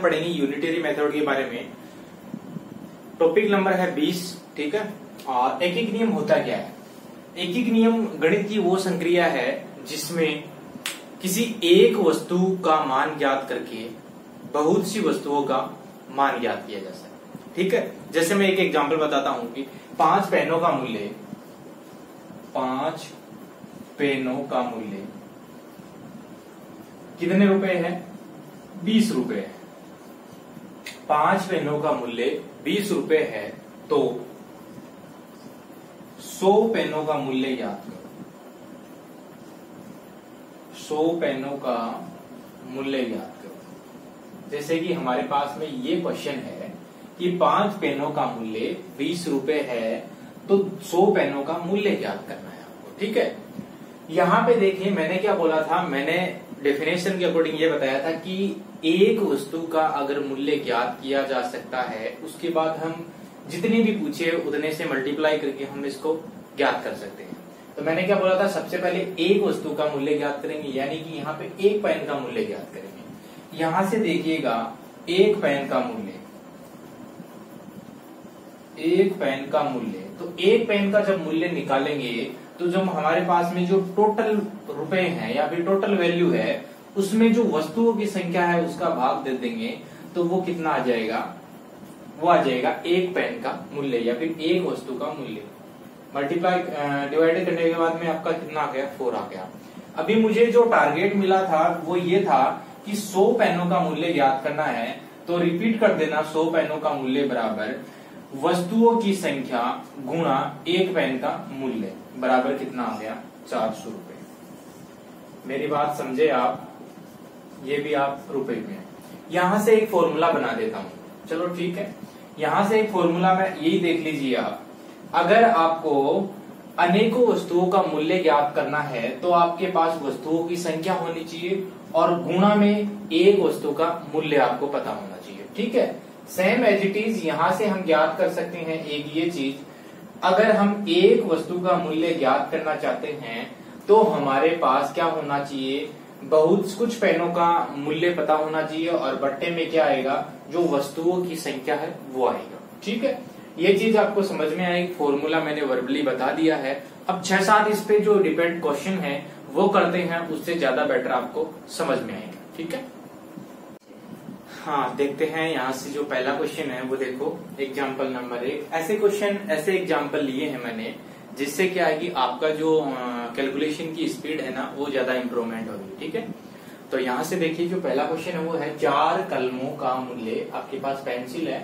पढ़ेंगे unitary method के बारे में। टॉपिक नंबर है बीस, ठीक है? और एक एक नियम होता क्या है? एक एक नियम गणित की वो संक्रिया है जिसमें किसी एक वस्तु का मान ज्ञात करके बहुत सी वस्तुओं का मान ज्ञात किया जा सकता है। ठीक है? जैसे मैं एक एग्जांपल बताता हूँ कि पाँच पेनों का मूल्य, पाँच पेनों का मूल्य कितने रुपए है? बीस रुपए है। पाँच पेनों का मूल्य बीस रुपए है तो सौ पेनों का मूल्य याद करो। सौ पेनों का मूल्य याद करो। जैसे कि हमारे पास में ये क्वेश्चन है कि पाँच पेनों का मूल्य बीस रुपए है तो सौ पेनों का मूल्य याद करना है आपको, ठीक है? यहाँ पे देखिए, मैंने क्या बोला था? मैंने डेफिनेशन के अकॉर्डिंग ये बताया था कि एक वस्तु का अगर मूल्य ज्ञात किया जा सकता है, उसके बाद हम जितने भी पूछे उतने से मल्टीप्लाई करके हम इसको ज्ञात कर सकते हैं। तो मैंने क्या बोला था, सबसे पहले एक वस्तु का मूल्य ज्ञात करेंगे, यानी कि यहाँ पे एक पेन का मूल्य ज्ञात करेंगे। यहाँ से देखिएगा, एक पेन का मूल्य। एक पेन का मूल्य। तो एक पेन का जब मूल्य निकालेंगे तो जब हमारे पास में जो टोटल रुपए हैं या फिर टोटल वैल्यू है, उसमें जो वस्तुओं की संख्या है, उसका भाग दे देंगे तो वो कितना आ जाएगा? वो आ जाएगा एक पेन का मूल्य या फिर एक वस्तु का मूल्य। मल्टीप्लाई डिवाइडेड करने के बाद में आपका कितना आ गया? फोर आ गया। अभी मुझे जो टारगेट मिला था, वो ये था कि 100 पेनों का मूल्य ज्ञात करना है तो रिपीट कर देना 100 पेनों का मूल्य बराबर। वस्तुओं की संख्या गुणा एक पेन का मूल्य, बराबर कितना आ गया? चार सौ रुपये मेरी बात समझे आप? ये भी आप रुपए में है। यहाँ से एक फॉर्मूला बना देता हूँ। चलो ठीक है। यहाँ से एक फॉर्मूला में यही देख लीजिए आप। अगर आपको अनेकों वस्तुओं का मूल्य ज्ञात करना है तो आपके पास वस्तुओं की संख्या होनी चाहिए और गुणा में एक वस्तु का मूल्य आपको पता होना चाहिए। ठीक है? सेम एज इट इज़ यहाँ से हम ज्ञात कर सकते हैं एक ये चीज़, अगर हम एक वस्तु का मूल्य ज्ञात करना चाहते हैं तो हमारे पास क्या होना चाहिए? बहुत कुछ पेनों का मूल्य पता होना चाहिए और बट्टे में क्या आएगा? जो वस्तुओं की संख्या है, वो आएगा। ठीक है? ये चीज़ आपको समझ में आएगी फॉर्मूला मैंने वर्बली बता दिया है। अब छह सात इस पे जो डिपेंड क्वेश्चन है, वो करते हैं, उससे ज़्यादा बेटर आपको समझ में आएगा। ठीक है? हाँ देखते हैं यहाँ से जो पहला क्वेश्चन है, वो देखो एग्ज़ाम्पल नंबर एक। ऐसे क्वेश्चन ऐसे एग्ज़ाम्पल लिए हैं मैंने, जिससे क्या है कि आपका जो कैलकुलेशन की स्पीड है ना, वो ज़्यादा इंप्रूवमेंट होगी ठीक है? तो यहाँ से देखिए, जो पहला क्वेश्चन है वो है, चार कलमों का मूल्य, आपके पास पेंसिल है,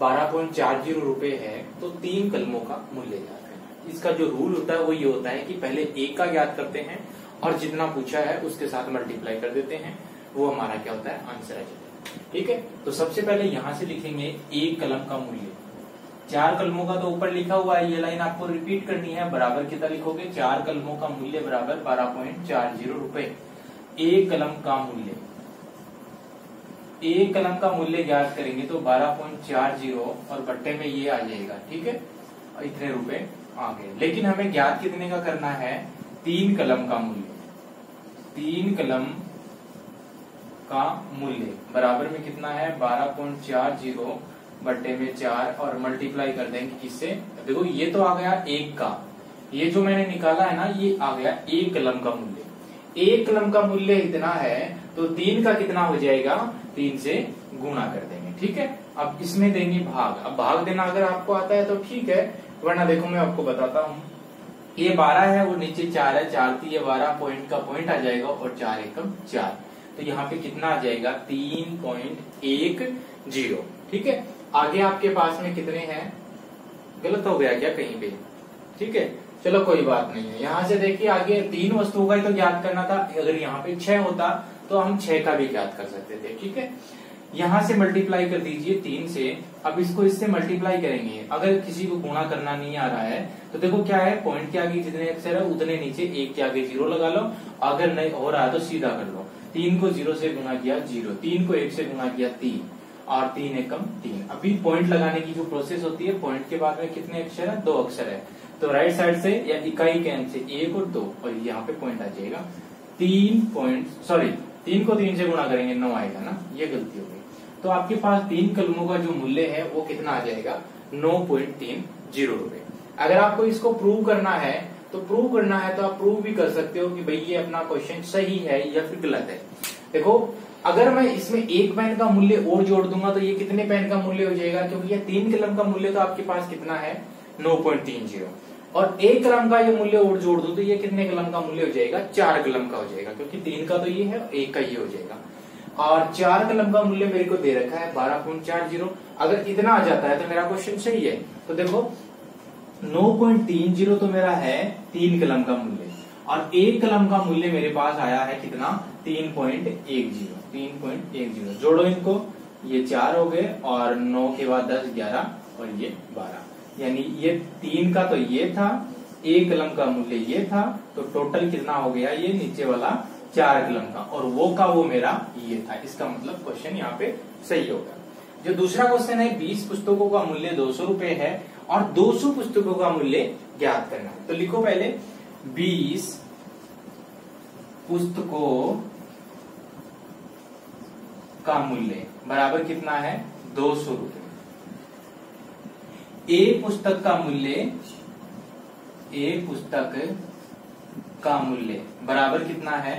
बारह पॉइंट चार ज़ीरो रुपये है तो तीन कलमों का मूल्य ज्ञात करना इसका जो रूल होता है वो ये होता है कि पहले एक का ज्ञात करते हैं, और जितना पूछा है, उसके साथ मल्टीप्लाई कर देते हैं, वो हमारा क्या होता है? आंसर आ जाता है। ठीक है? तो सबसे पहले यहाँ से लिखेंगे एक कलम का मूल्य। चार कलमों का तो ऊपर लिखा हुआ है, ये लाइन आपको रिपीट करनी है, बराबर कितना लिखोगे? चार कलमों का मूल्य बराबर बारह पॉइंट चार ज़ीरो रुपये एक कलम का मूल्य। एक कलम का मूल्य ज्ञात करेंगे तो बारह पॉइंट चार ज़ीरो और बट्टे में ये आ जाएगा, ठीक है? इतने रुपए आ गए। लेकिन हमें ज्ञात कितने का करना है? तीन कलम का मूल्य। तीन कलम का मूल्य। बराबर में कितना है? बारह पॉइंट चार ज़ीरो बट्टे में चार और मल्टीप्लाई कर देंगे किससे? देखो, ये तो आ गया एक का। ये जो मैंने निकाला है ना, ये आ गया एक कलम का मूल्य। एक कलम का मूल्य इतना है तो तीन का कितना हो जाएगा? तीन से गुणा कर देंगे, ठीक है? अब इसमें देंगे भाग। अब भाग देना अगर आपको आता है तो ठीक है, वरना देखो मैं आपको बताता हूँ। ये बारह है, वो नीचे चार है, चार थी ये बारह पॉइंट का पॉइंट आ जाएगा और चार एकम चार। तो यहाँ पे कितना आ जाएगा? तीन पॉइंट एक ज़ीरो। ठीक है? आगे आपके पास में कितने हैं? गलत हो गया क्या कहीं पे? ठीक है? चलो कोई बात नहीं है। यहाँ से देखिए, आगे तीन वस्तुओं का ही तो ज्ञात करना था। अगर यहाँ पे छह होता तो हम छह का भी ज्ञात कर सकते थे। ठीक है? यहाँ से मल्टीप्लाई कर दीजिए तीन से। अब इसको इससे मल्टीप्लाई करेंगे। अगर किसी को गुणा करना नहीं आ रहा है तो देखो क्या है? पॉइंट के आगे जितने अक्षर है, उतने नीचे एक के आगे ज़ीरो लगा लो। अगर नहीं हो रहा है तो सीधा कर लो। तीन को ज़ीरो से गुना किया ज़ीरो, तीन को एक से गुना किया तीन, और तीन एकम तीन। अभी पॉइंट लगाने की जो प्रोसेस होती है पॉइंट के बाद में कितने अक्षर है? दो अक्षर है। तो राइट साइड से या इकाई के अंक से एक और दो, और यहाँ पे पॉइंट आ जाएगा। तीन पॉइंट सॉरी तीन को तीन से गुणा करेंगे, नौ आएगा ना? ये गलती हो गई। तो आपके पास तीन कलमों का जो मूल्य है, वो कितना आ जाएगा? नौ पॉइंट तीन, ज़ीरो रुपये अगर आपको इसको प्रूव करना है तो प्रूव करना है तो आप प्रूव भी कर सकते हो कि भाई ये अपना क्वेश्चन सही है या फिर गलत है। देखो, अगर मैं इसमें एक पेन का मूल्य और जोड़ दूँगा तो ये कितने पेन का मूल्य हो जाएगा? क्योंकि ये तीन कलम का मूल्य तो आपके पास कितना है? नौ पॉइंट तीन ज़ीरो। और एक कलम का ये मूल्य और जोड़ दू तो ये कितने कलम का मूल्य हो जाएगा? चार कलम का हो जाएगा, क्योंकि तीन का तो ये है एक का ये हो जाएगा। और चार कलम का मूल्य मेरे को दे रखा है बारह पॉइंट चार ज़ीरो। अगर इतना आ जाता है तो मेरा क्वेश्चन सही है। तो देखो नौ पॉइंट तीन ज़ीरो तो मेरा है तीन कलम का मूल्य। और एक कलम का मूल्य मेरे पास आया है कितना? तीन पॉइंट एक ज़ीरो। तीन पॉइंट एक ज़ीरो। जोड़ो इनको। ये चार हो गए और नौ के बाद दस, ग्यारह और ये बारह। यानी ये तीन का तो ये था, एक कलम का मूल्य ये था तो टोटल कितना हो गया ये? नीचे वाला चार कलम का। और वो का वो मेरा ये था। इसका मतलब क्वेश्चन यहाँ पे सही होगा। जो दूसरा क्वेश्चन है, बीस पुस्तकों का मूल्य दो सौ रुपये है और 200 पुस्तकों का मूल्य ज्ञात करना तो लिखो पहले 20 पुस्तकों का मूल्य बराबर कितना है? दो सौ रुपये। ए पुस्तक का मूल्य, ए पुस्तक का मूल्य बराबर कितना है?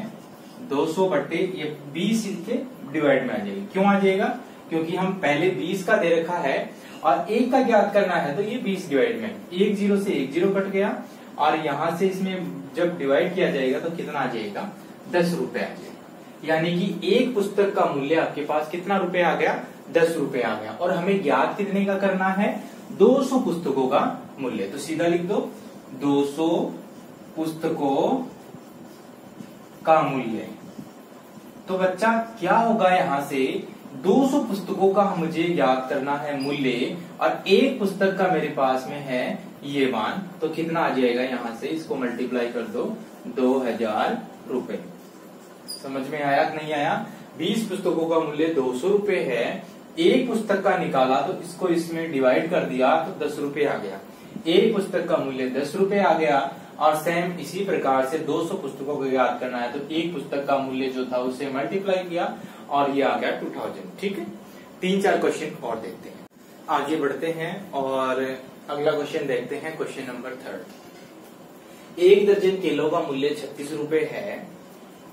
200 बट्टे ये 20 इसके डिवाइड में आ जाएगी। क्यों आ जाएगा? क्योंकि हम पहले 20 का दे रखा है और एक का ज्ञात करना है तो ये 20 डिवाइड में। एक ज़ीरो से एक ज़ीरो कट गया और यहाँ से इसमें जब डिवाइड किया जाएगा तो कितना आ जाएगा? दस रुपए आ जाएगा यानी कि एक पुस्तक का मूल्य आपके पास कितना रुपए आ गया? दस रुपए आ गया। और हमें ज्ञात कितने का करना है? 200 पुस्तकों का मूल्य। तो सीधा लिख दो। 200 पुस्तकों का मूल्य। तो बच्चा, क्या होगा यहाँ से? 200 पुस्तकों का मुझे याद करना है मूल्य, और एक पुस्तक का मेरे पास में है ये मान तो कितना आ जाएगा यहाँ से? इसको मल्टीप्लाई कर दो। दो हज़ार रुपये समझ में आया नहीं आया? 20 पुस्तकों का मूल्य दो सौ रुपये है। एक पुस्तक का निकाला तो इसको इसमें डिवाइड कर दिया तो दस रुपये आ गया। एक पुस्तक का मूल्य दस रुपये आ गया, और सेम इसी प्रकार से 200 पुस्तकों को याद करना है तो एक पुस्तक का मूल्य जो था उसे मल्टीप्लाई किया और ये आ गया 2000 ठीक है? तीन चार क्वेश्चन और देखते हैं। आगे बढ़ते हैं और अगला क्वेश्चन देखते हैं क्वेश्चन नंबर थर्ड एक दर्जन किलो का मूल्य छत्तीस रुपये है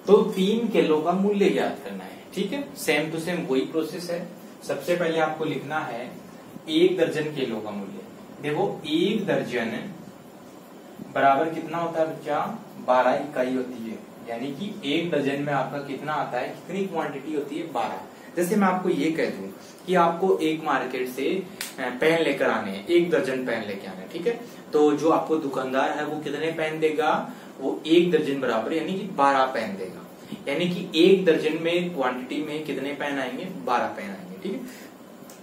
तो तीन किलो का मूल्य ज्ञात करना है। ठीक है? सेम टू सेम वही प्रोसेस है। सबसे पहले आपको लिखना है एक दर्जन किलो का मूल्य। देखो, एक दर्जन बराबर कितना होता है बच्चा? बारह इकाई होती है। यानी कि एक दर्जन में आपका कितना आता है, कितनी क्वांटिटी होती है? बारह। जैसे मैं आपको ये कह दूँ कि आपको एक मार्केट से पेन लेकर आने हैं, एक दर्जन पेन लेके आने ठीक है? तो जो आपको दुकानदार है, वो कितने पेन देगा? वो एक दर्जन बराबर, यानी कि बारह पेन देगा। यानी कि एक दर्जन में क्वांटिटी में कितने पेन आएँगे? बारह पेन आएँगे, ठीक है?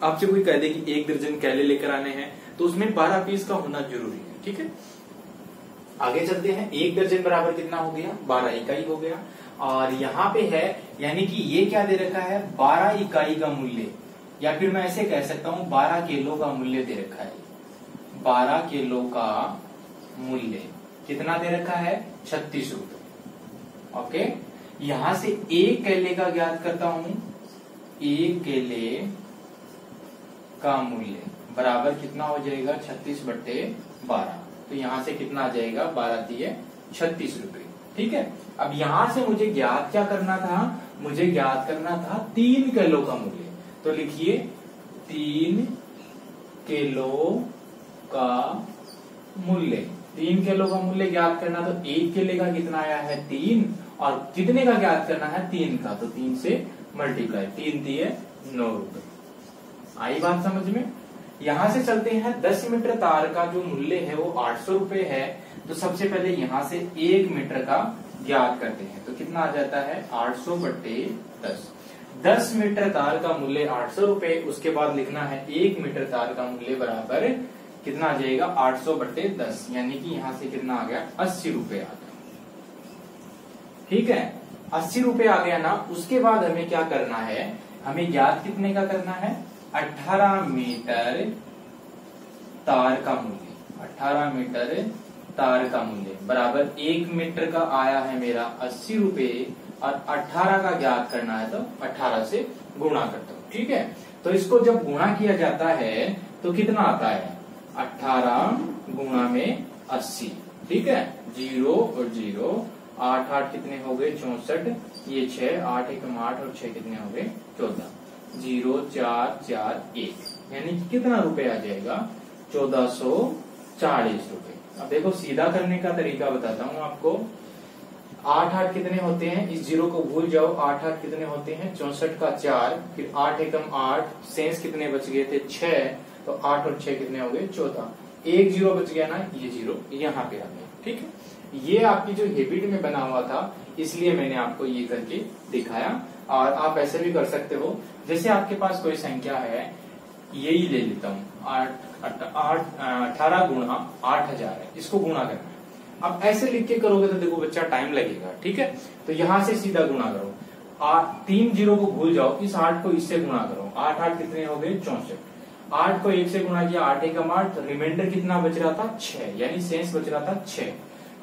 आपसे कोई कह दे कि एक दर्जन कैले लेकर आने हैं तो उसमें बारह पीस का होना ज़रूरी है, ठीक है? आगे चलते हैं। एक दर्जन बराबर कितना हो गया? बारह इकाई हो गया। और यहाँ पे है, यानी कि ये क्या दे रखा है? बारह इकाई का मूल्य। या फिर मैं ऐसे कह सकता हूँ, बारह किलो का मूल्य दे रखा है। बारह किलो का मूल्य। कितना दे रखा है? छत्तीस रुपये ओके? यहाँ से एक केले का ज्ञात करता हूँ। एक केले का मूल्य। बराबर कितना हो जाएगा? छत्तीस बट्टे बारह। तो यहाँ से कितना आ जाएगा? बारह दिए छत्तीस रुपये ठीक है? अब यहाँ से मुझे ज्ञात क्या करना था? मुझे ज्ञात करना था तीन किलो का मूल्य। तो लिखिए, तीन किलो का मूल्य। तीन किलो का मूल्य ज्ञात करना तो एक केले का कितना आया है? तीन। और कितने का ज्ञात करना है? तीन का। तो तीन से मल्टीप्लाई। तीन दिए नौ रुपए। आई बात समझ में? यहाँ से चलते हैं, दस मीटर तार का जो मूल्य है वो आठ सौ रुपये है। तो सबसे पहले यहाँ से एक मीटर का ज्ञात करते हैं। तो कितना आ जाता है? आठ सौ बट्टे दस। दस मीटर तार का मूल्य आठ सौ रुपये उसके बाद लिखना है एक मीटर तार का मूल्य बराबर कितना आ जाएगा? आठ सौ बट्टे दस। यानी कि यहाँ से कितना आ गया? अस्सी रुपये आ गया। ठीक है? अस्सी रुपए आ गया ना? उसके बाद हमें क्या करना है? हमें ज्ञात कितने का करना है? अठारह मीटर तार का मूल्य। अठारह मीटर तार का मूल्य। बराबर एक मीटर का आया है मेरा अस्सी रुपए और अठारह का ज्ञात करना है तो अठारह से गुणा करता हूँ। ठीक है? तो इसको जब गुणा किया जाता है तो कितना आता है? अठारह गुणा में अस्सी। ठीक है? ज़ीरो और ज़ीरो। आठ आठ कितने हो गए? चौसठ। ये छह, आठ एक आठ और छह कितने हो गए? चौदह। ज़ीरो चार चार एक। यानी कि कितना रुपए आ जाएगा? चौदह सौ चालीस रुपए। अब देखो, सीधा करने का तरीका बताता हूँ आपको। आठ आठ कितने होते हैं? इस ज़ीरो को भूल जाओ। आठ आठ कितने होते हैं? चौसठ का चार, फिर आठ एकम आठ, सेंस कितने बच गए थे? छह तो आठ और छह कितने हो गए? चौदह। एक ज़ीरो बच गया ना? ये ज़ीरो यहाँ पे आ गया। ठीक है? ये आपकी जो हैबिट में बना हुआ था, इसलिए मैंने आपको ये करके दिखाया। और आप ऐसे भी कर सकते हो। जैसे आपके पास कोई संख्या है, यही ले लेता हूँ। अठारह गुणा आठ हज़ार है। इसको गुणा करना है। अब ऐसे लिख के करोगे तो देखो बच्चा टाइम लगेगा, ठीक है? तो यहाँ से सीधा गुणा करो। आठ तीन ज़ीरो को भूल जाओ, इस आठ को इससे गुणा करो। आठ आठ कितने हो गए? चौसठ। आठ को एक से गुणा किया, आठ एक आठ रिमाइंडर कितना बच रहा था? छह। यानी सेंस बच रहा था छह।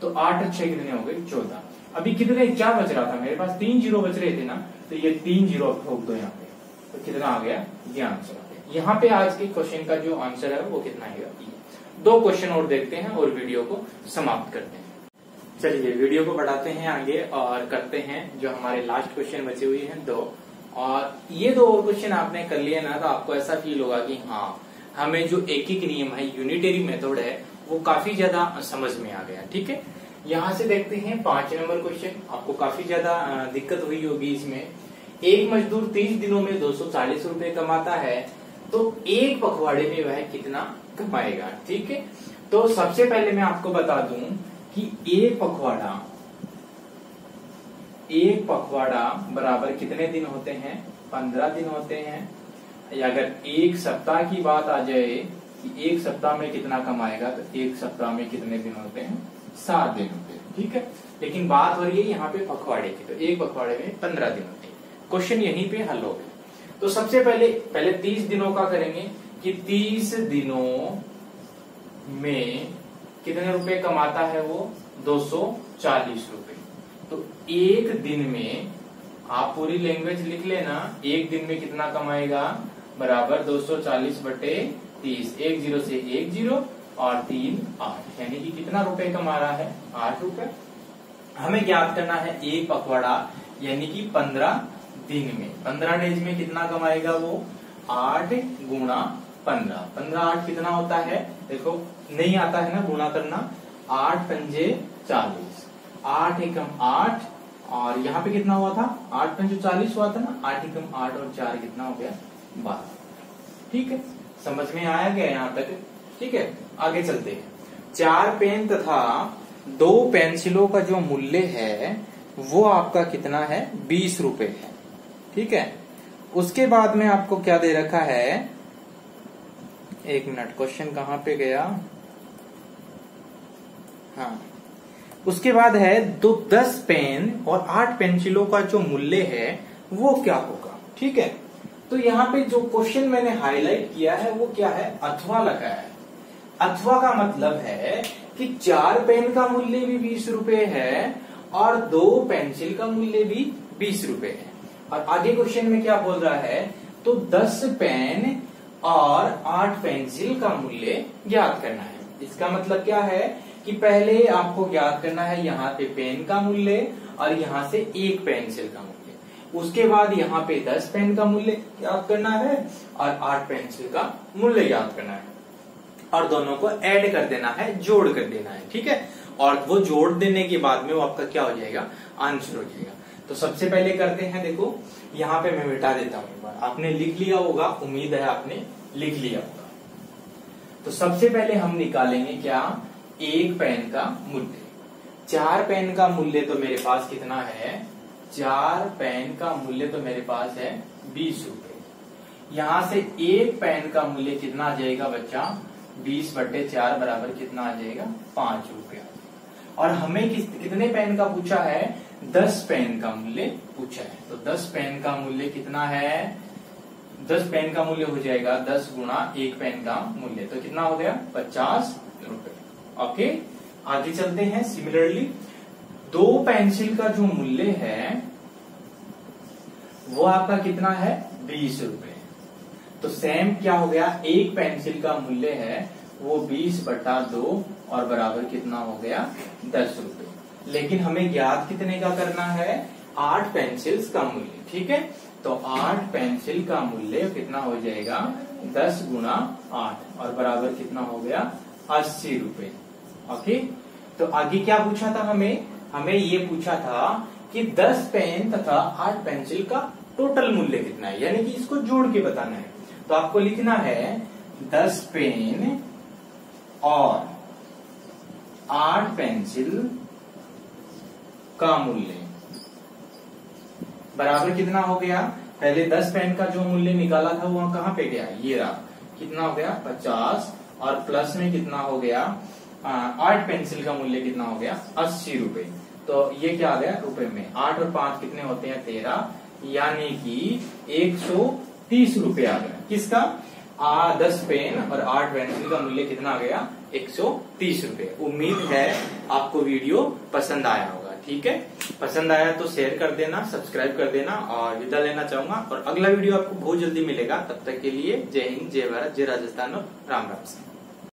तो आठ छह कितने हो गए? चौदह। अभी कितने, क्या बच रहा था? मेरे पास तीन ज़ीरो बच रहे थे ना तो ये तीन ज़ीरो ठोक दो यहाँ पे। तो कितना आ गया? ये आंसर आ गया। यहाँ पे आज के क्वेश्चन का जो आंसर है, वो कितना है दो क्वेश्चन और देखते हैं और वीडियो को समाप्त करते हैं। चलिए वीडियो को बढ़ाते हैं आगे और करते हैं जो हमारे लास्ट क्वेश्चन बचे हुए हैं, दो। और ये दो और क्वेश्चन आपने कर लिए ना तो आपको ऐसा फील होगा कि हाँ हमें जो एक एक नियम है यूनिटेरी मेथड है वो काफ़ी ज़्यादा समझ में आ गया, ठीक है? यहाँ से देखते हैं पाँच नंबर क्वेश्चन। आपको काफ़ी ज़्यादा दिक्कत हुई होगी इसमें। एक मजदूर तीस दिनों में दो सौ चालीस रुपये कमाता है तो एक पखवाड़े में वह कितना कमाएगा, ठीक है? तो सबसे पहले मैं आपको बता दूँ कि एक पखवाड़ा एक पखवाड़ा बराबर कितने दिन होते हैं? पंद्रह दिन होते हैं। या अगर एक सप्ताह की बात आ जाए कि एक सप्ताह में कितना कमाएगा तो एक सप्ताह में कितने दिन होते हैं? सात दिन होते हैं, ठीक है? लेकिन बात हो रही है यहाँ पे पखवाड़े की तो एक पखवाड़े में पंद्रह दिन होते हैं। क्वेश्चन यहीं पे हल हो गया। तो सबसे पहले पहले तीस दिनों का करेंगे कि तीस दिनों में कितने रुपए कमाता है वो? दो सौ चालीस रुपए। तो एक दिन में आप पूरी लैंग्वेज लिख लेना, एक दिन में कितना कमाएगा? बराबर दो सौ चालीस बटे तीस, एक ज़ीरो से एक ज़ीरो और तीन आठ। यानी कि कितना रुपए कमा रहा है? आठ रुपए। हमें ज्ञात करना है एक पखवाड़ा, यानी कि पंद्रह दिन में। पंद्रह डेज़ में कितना कमाएगा वो? आठ गुणा पंद्रह। पंद्रह आठ कितना होता है? देखो, नहीं आता है ना, गुणा करना। आठ पंजे चालीस। आठ एकम आठ, और यहाँ पे कितना हुआ था? आठ पंजे चालीस हुआ था ना? आठ एकम आठ और चार कितना हो गया? बारह। ठीक है? समझ में आया गया यहाँ तक? ठीक है, आगे चलते हैं। चार पेन तथा दो पेंसिलों का जो मूल्य है, वो आपका कितना है? बीस रुपए है। ठीक है? उसके बाद में आपको क्या दे रखा है? एक मिनट क्वेश्चन कहाँ पे गया? हाँ। उसके बाद है दो, दस पेन और आठ पेंसिलों का जो मूल्य है, वो क्या होगा? ठीक है? तो यहाँ पे जो क्वेश्चन मैंने हाईलाइट किया है, वो क्या है? अथवा लगा है। अथवा का मतलब है कि चार पेन का मूल्य भी बीस रुपए है और दो पेंसिल का मूल्य भी बीस रुपए है। और आगे क्वेश्चन में क्या बोल रहा है? तो दस पेन और आठ पेंसिल का मूल्य ज्ञात करना है। इसका मतलब क्या है? कि पहले आपको ज्ञात करना है यहाँ पे पेन का मूल्य और यहाँ से एक पेंसिल का मूल्य। उसके बाद यहाँ पे दस पेन का मूल्य याद करना है और आठ पेंसिल का मूल्य याद करना है। और दोनों को ऐड कर देना है, जोड़ कर देना है, ठीक है? और वो जोड़ देने के बाद में वो आपका क्या हो जाएगा? आंसर हो जाएगा। तो सबसे पहले करते हैं, देखो, यहाँ पे मैं मिटा देता हूँ एक बार। आपने लिख लिया होगा, उम्मीद है आपने लिख लिया होगा। तो सबसे पहले हम निकालेंगे क्या? एक पेन का मूल्य। चार पेन का मूल्य तो मेरे पास कितना है? चार पेन का मूल्य तो मेरे पास है बीस रुपए। यहाँ से एक पेन का मूल्य कितना आ जाएगा बच्चा? बीस बटे चार बराबर कितना आ जाएगा? पाँच रुपया। और हमें किस, कितने पेन का पूछा है? दस पेन का मूल्य पूछा है। तो दस पेन का मूल्य कितना है? दस पेन का मूल्य हो जाएगा दस गुणा एक पेन का मूल्य। तो कितना हो गया? पचास रुपए। ओके? आगे चलते हैं। सिमिलरली दो पेंसिल का जो मूल्य है, वो आपका कितना है? बीस रुपए। तो सेम क्या हो गया? एक पेंसिल का मूल्य है, वो बीस बटा दो और बराबर कितना हो गया? दस रुपए। लेकिन हमें ज्ञात कितने का करना है? आठ पेंसिल्स का मूल्य, ठीक है? तो आठ पेंसिल का मूल्य कितना हो जाएगा? दस गुना आठ और बराबर कितना हो गया? अस्सी रुपए। ओके? तो आगे क्या पूछा था हमें? हमें ये पूछा था कि दस पेन तथा आठ पेंसिल का टोटल मूल्य कितना है? यानी कि इसको जोड़ के बताना है। तो आपको लिखना है, दस पेन और आठ पेंसिल का मूल्य। बराबर कितना हो गया? पहले दस पेन का जो मूल्य निकाला था, वह कहाँ पे गया? ये रहा। कितना हो गया? पचास। और प्लस में कितना हो गया? आठ पेंसिल का मूल्य कितना हो गया? अस्सी रुपए। तो ये क्या आ गया रुपए में? आठ और पाँच कितने होते हैं? तेरह। यानी कि एक सौ तीस रुपए आ गया। किसका? आ, दस पेन और आठ पेंसिल का मूल्य कितना आ गया? एक सौ तीस रुपए। उम्मीद है आपको वीडियो पसंद आया होगा ठीक है? पसंद आया तो शेयर कर देना सब्सक्राइब कर देना और विदा लेना चाहूँगा। और अगला वीडियो आपको बहुत जल्दी मिलेगा। तब तक के लिए जय हिंद जय भारत जय राजस्थान और राम राम सिंह